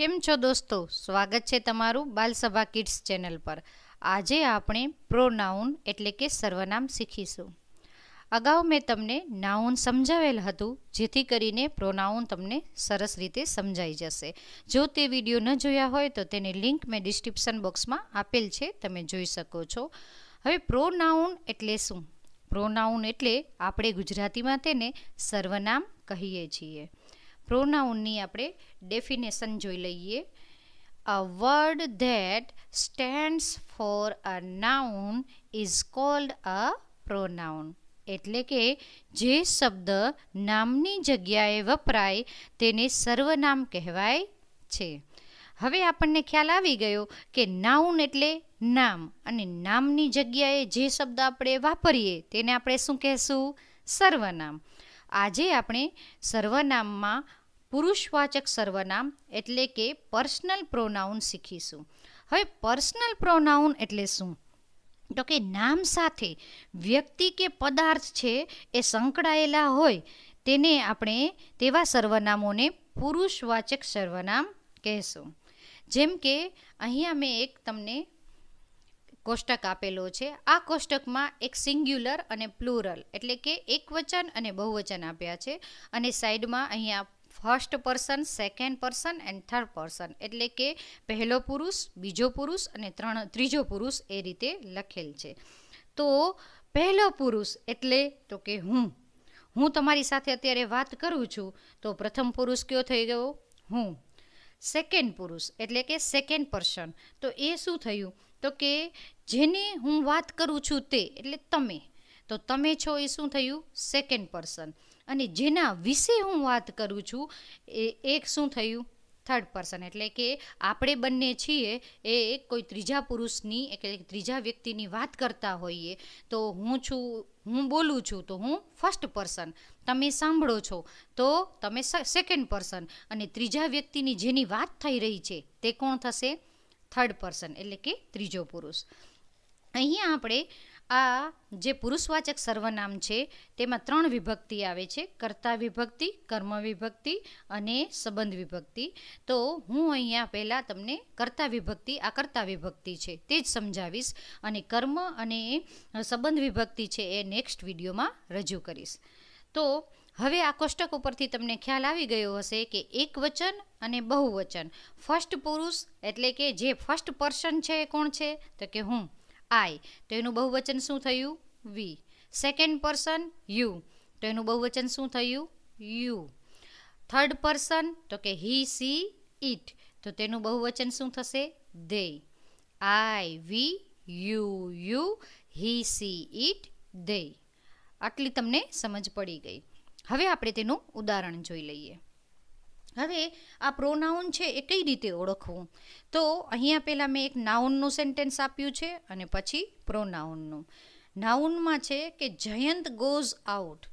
કેમ છો દોસ્તો? સ્વાગત છે તમારું બાલસભા કિડ્સ ચેનલ પર. આજે આપણે પ્રોનાઉન એટલે કે સર્વનામ શીખીશું. અગાઉ મેં તમને નાઉન સમજાવેલ હતું, જેથી કરીને પ્રોનાઉન તમને સરસ રીતે સમજાઈ જશે. જો તે વીડિયો ન જોયા હોય તો તેની લિંક મેં ડિસ્ક્રિપ્શન બોક્સમાં આપેલ છે, તમે જોઈ શકો છો. હવે પ્રોનાઉન એટલે શું? પ્રોનાઉન એટલે આપણે ગુજરાતીમાં તેને સર્વનામ કહીએ છીએ. પ્રોનાઉનની આપણે ડેફિનેશન જોઈ લઈએ. A word that stands for a noun is called a pronoun એટલે કે જે શબ્દ નામની જગ્યાએ વપરાય તેને સર્વનામ કહેવાય છે. હવે આપણને ખ્યાલ આવી ગયો કે નાઉન એટલે નામ અને નામની જગ્યાએ જે શબ્દ આપણે વાપરીએ તેને આપણે શું કહેશું? સર્વનામ. આજે આપણે સર્વનામમાં પુરુષવાચક સર્વનામ એટલે કે પર્સનલ પ્રોનાઉન શીખીશું. હવે પર્સનલ પ્રોનાઉન એટલે શું? તો કે નામ સાથે વ્યક્તિ કે પદાર્થ છે એ સંકળાયેલા હોય તેને આપણે તેવા સર્વનામોને પુરુષવાચક સર્વનામ કહેશું. જેમ કે અહીંયા મેં એક તમને કોષ્ટક આપેલો છે. આ કોષ્ટકમાં એક સિંગ્યુલર અને પ્લુરલ એટલે કે એક વચન અને બહુવચન આપ્યા છે. અને સાઈડમાં અહીંયા first person second person and third person એટલે કે પહેલો પુરુષ, બીજો પુરુષ અને ત્રણ, ત્રીજો પુરુષ એ રીતે લખેલ છે. તો પહેલો પુરુષ એટલે તો કે હું. હું તમારી સાથે અત્યારે વાત કરું છું, તો પ્રથમ પુરુષ કયો થઈ ગયો? હું. સેકન્ડ પુરુષ એટલે કે સેકન્ડ પર્સન તો એ શું થયું? તો કે જેને હું વાત કરું છું તે, એટલે તમે. તો તમે છો એ શું થયું? સેકન્ડ પર્સન અને જેના વિશે હું વાત કરું છું, એ એક શું થયું? થર્ડ પર્સન એટલે કે આપણે બંને છીએ, એ કોઈ ત્રીજા પુરુષની એટલે ત્રીજા વ્યક્તિની વાત કરતા હોઈએ. તો હું છું, હું બોલું છું, તો હું ફર્સ્ટ પર્સન તમે સાંભળો છો. તો તમે સેકન્ડ પર્સન અને ત્રીજા વ્યક્તિની જેની વાત થઈ રહી છે, તે કોણ થશે? થર્ડ પર્સન એટલે કે ત્રીજો પુરુષ. અહીંયા આપણે આ જે પુરુષવાચક સર્વનામ છે, તેમાં ત્રણ વિભક્તિ આવે છે, કર્તા વિભક્તિ, કર્મ વિભક્તિ અને સંબંધ વિભક્તિ. તો હું અહીંયા પહેલાં તમને કર્તા વિભક્તિ, આ કર્તા વિભક્તિ છે તે જ સમજાવીશ અને કર્મ અને સંબંધ વિભક્તિ છે એ નેક્સ્ટ વિડીયોમાં રજૂ કરીશ. તો હવે આ કોષ્ટક ઉપરથી તમને ખ્યાલ આવી ગયો હશે કે એક વચન અને બહુવચન. ફર્સ્ટ પુરુષ એટલે કે જે ફર્સ્ટ પર્સન છે એ કોણ છે? તો કે હું. આઈ. તો એનું બહુવચન શું થયું? વી. Second person you. તો એનું બહુવચન શું થયું? યુ. થર્ડ પર્સન તો કે હી સી ઇટ તો તેનું બહુવચન શું થશે? They I, we, you you, he she it they આટલી તમને સમજ પડી ગઈ. હવે આપણે તેનું ઉદાહરણ જોઈ લઈએ. હવે આ પ્રોનાઉન છે એ કઈ રીતે ઓળખવું? તો અહીંયા પહેલાં મેં એક નાઉનનું સેન્ટેન્સ આપ્યું છે અને પછી પ્રોનાઉનનું નાઉનમાં છે કે જયંત ગોઝ આઉટ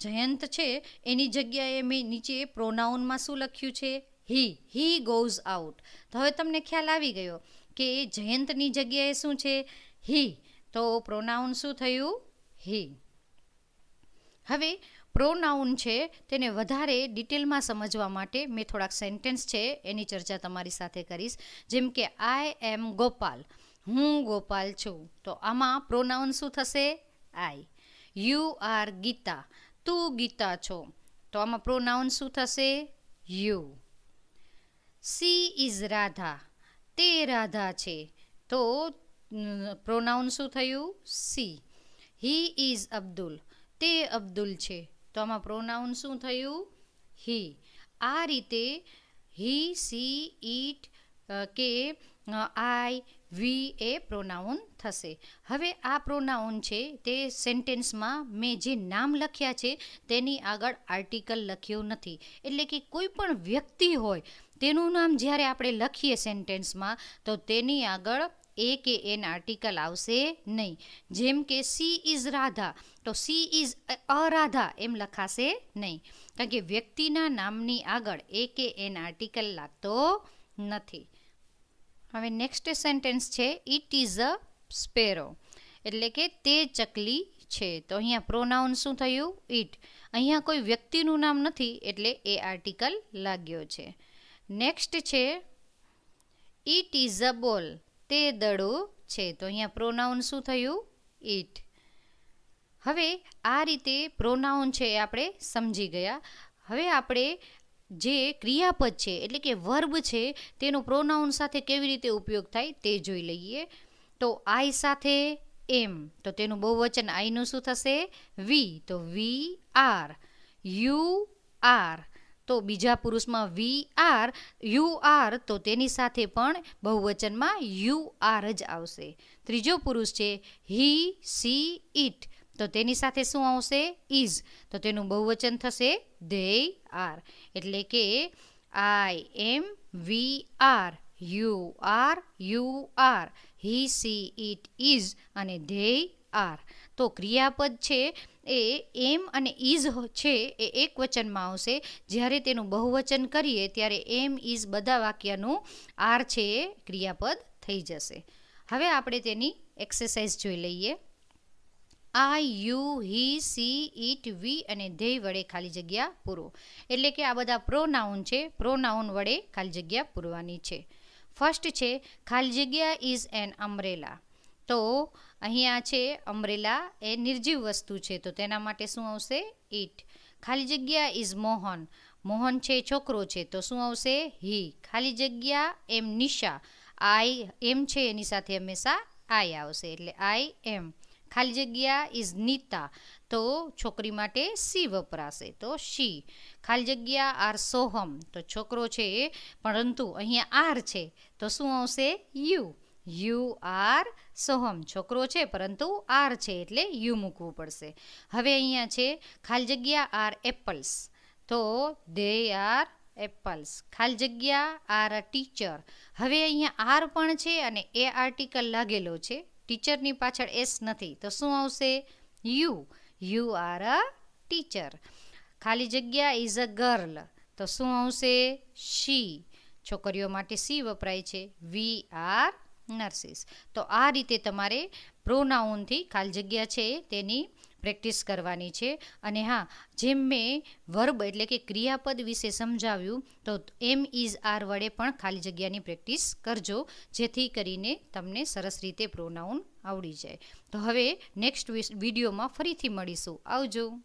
જયંત છે, એની જગ્યાએ મેં નીચે પ્રોનાઉનમાં શું લખ્યું છે? હી હી ગોઝ આઉટ તો હવે તમને ખ્યાલ આવી ગયો કે જયંતની જગ્યાએ શું છે? હી તો પ્રોનાઉન શું થયું? હી હવે પ્રોનાઉન છે, તેને વધારે ડિટેલમાં સમજવા માટે મેં થોડાક સેન્ટેન્સ છે, એની ચર્ચા તમારી સાથે કરીશ. જેમ કે આઈ એમ ગોપાલ. હું ગોપાલ છું. તો આમાં પ્રોનાઉન શું થશે? I you are Gita. તું ગીતા છો. તો આમાં પ્રોનાઉન શું થશે? You she is Radha. તે રાધા છે. તો પ્રોનાઉન શું થયું? સી હી ઇઝ અબ્દુલ તે અબ્દુલ છે. તો આમાં પ્રોનાઉન શું થયું? હી આ રીતે હી સી ઈટ કે આઈ વી એ પ્રોનાઉન થશે. હવે આ પ્રોનાઉન છે તે સેન્ટેન્સમાં મેં જે નામ લખ્યા છે તેની આગળ આર્ટિકલ લખ્યું નથી. એટલે કે કોઈ પણ વ્યક્તિ હોય, તેનું નામ જ્યારે આપણે લખીએ સેન્ટેન્સમાં તો તેની આગળ એ કે એન આર્ટિકલ આવશે નહીં. જેમ કે સી ઇઝ રાધા તો સી ઇઝ અરાધા એમ લખાશે નહીં. કારણ કે વ્યક્તિના નામની આગળ એ કે એન આર્ટિકલ લાગતો નથી. હવે નેક્સ્ટ સેન્ટેન્સ છે ઇટ ઇઝ અ સ્પેરો એટલે કે તે ચકલી છે. તો અહીંયા પ્રોનાઉન શું થયું? ઇટ અહીંયા કોઈ વ્યક્તિનું નામ નથી, એટલે એ આર્ટિકલ લાગ્યો છે. નેક્સ્ટ છે ઇટ ઇઝ અ બોલ તે દડો છે. તો અહીંયા પ્રોનાઉન શું થયું? ઇટ હવે આ રીતે પ્રોનાઉન છે એ આપણે સમજી ગયા. હવે આપણે જે ક્રિયાપદ છે, એટલે કે વર્બ છે, તેનો પ્રોનાઉન સાથે કેવી રીતે ઉપયોગ થાય તે જોઈ લઈએ. તો આઈ સાથે એમ તો તેનું બહુવચન આઈનું શું થશે? વી તો વી આર યુ આર તો બીજા પુરુષમાં વી આર, યુ આર, તો તેની સાથે પણ બહુવચનમાં યુ આર જ આવશે. ત્રીજો પુરુષ છે, હી સી ઇટ, તો તેની સાથે શું આવશે? ઇઝ તો તેનું બહુવચન થશે ધે આર. એટલે કે I am we are, you are you are. He she it is અને ધે આર. તો ક્રિયાપદ છે એ એમ અને ઇઝ છે એ એક વચનમાં આવશે. જ્યારે તેનું બહુવચન કરીએ ત્યારે એમ ઇઝ બધા વાક્યનું આર છે એ ક્રિયાપદ થઈ જશે. હવે આપણે તેની એક્સરસાઇઝ જોઈ લઈએ. આ, you, he, she it we અને ધ્યેય વડે ખાલી જગ્યા પૂરો. એટલે કે આ બધા પ્રોનાઉન છે, પ્રોનાઉન વડે ખાલી જગ્યા પૂરવાની છે. ફર્સ્ટ છે, ખાલી જગ્યા ઇઝ એન અમરેલા તો અહીંયા છે, અમરેલા, એ નિર્જીવ વસ્તુ છે. તો તેના માટે શું આવશે? ઇટ ખાલી જગ્યા ઇઝ મોહન. મોહન છે છોકરો છે. તો શું આવશે? હી. ખાલી જગ્યા એમ નિશા. આઈ એમ છે, એની સાથે હંમેશા આઈ આવશે. એટલે આઈ એમ. ખાલી જગ્યા ઇઝ નીતા. તો છોકરી માટે સી વપરાશે. તો શી. ખાલી જગ્યા આર સોહમ. તો છોકરો છે પરંતુ અહીંયા આર છે. તો શું આવશે? યુ. You are Soham. છોકરો છે, પરંતુ આર છે એટલે યુ મૂકવું પડશે. હવે અહીંયા છે, ખાલી જગ્યા આર એપલ્સ. તો દે આર એપલ્સ. ખાલી જગ્યા આર અ ટીચર. હવે અહીંયા આર પણ છે અને એ આર્ટિકલ લાગેલો છે. ટીચરની પાછળ એસ નથી. તો શું આવશે? You. You are a teacher. ખાલી જગ્યા ઇઝ અ ગર્લ. તો શું આવશે? શી. છોકરીઓ માટે સી વપરાય છે? વી આર નર્સિસ તો આ રીતે તમારે પ્રોનાઉનથી ખાલી જગ્યા છે તેની પ્રેક્ટિસ કરવાની છે. અને હા, જેમ મેં વર્બ એટલે કે ક્રિયાપદ વિશે સમજાવ્યું, તો એમ ઇઝ આર વડે પણ ખાલી જગ્યાની પ્રેક્ટિસ કરજો, જેથી કરીને તમને સરસ રીતે પ્રોનાઉન આવડી જાય. તો હવે નેક્સ્ટ વિડીયોમાં ફરીથી મળીશું. આવજો.